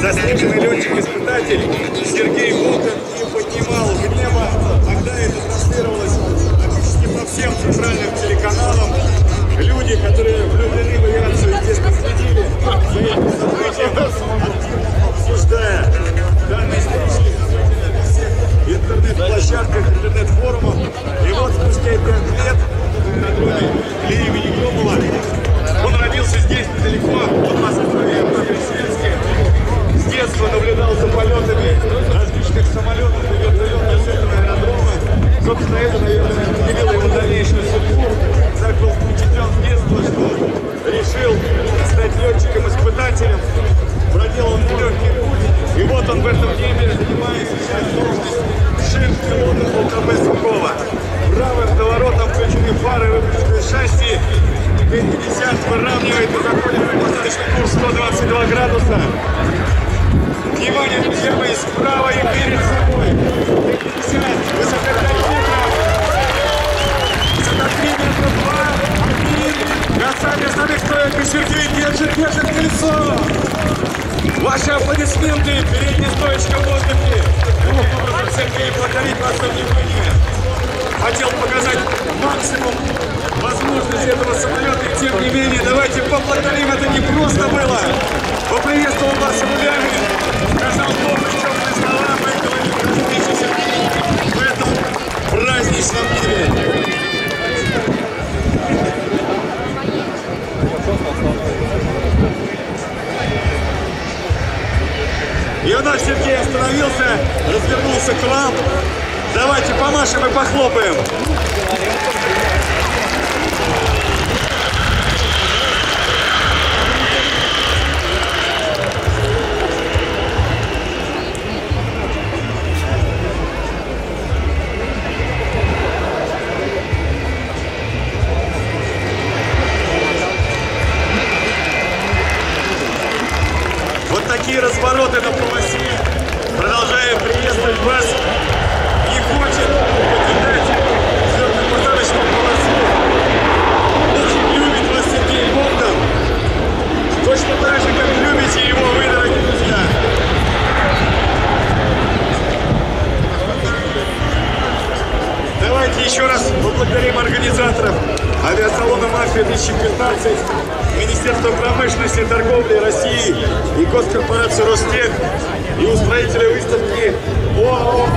заслуженный летчик-испытатель Сергей Волков не поднимал в небо. Тогда это транслировалось практически по всем центральным телеканалам. Люди, которые влюблены в авиацию, естественно, следили за этим событием, активно обсуждая данные встречи на всех интернет-площадках, интернет-форумах. И вот спустя пять лет на Ильи имени Громова outros meses aí, держит, держит колесо. Ваши аплодисменты, передняя стоечка в воздухе. Таким образом, Сергей благодарит вас за внимание. Хотел показать максимум возможностей этого самолета, и тем не менее, давайте поблагодарим, это не просто было. Поприветствовал вас рублями, сказал добрые теплые слова, говорим, встречи Сергей в этом праздничном мире. Нас Сергей остановился, развернулся к вам. Давайте помашем и похлопаем. Такие развороты на полосе. Продолжаем приветствовать вас. Не хочет покидать взлетно-посадочную полосу. Очень любит вас Сергей Богдан. Точно так же, как любите его вы, дорогие друзья. Давайте еще раз поблагодарим организаторов авиасалона МАФ-2015, Министерство промышленности и торговли России и госкорпорацию Ростех и устроителя выставки ОАО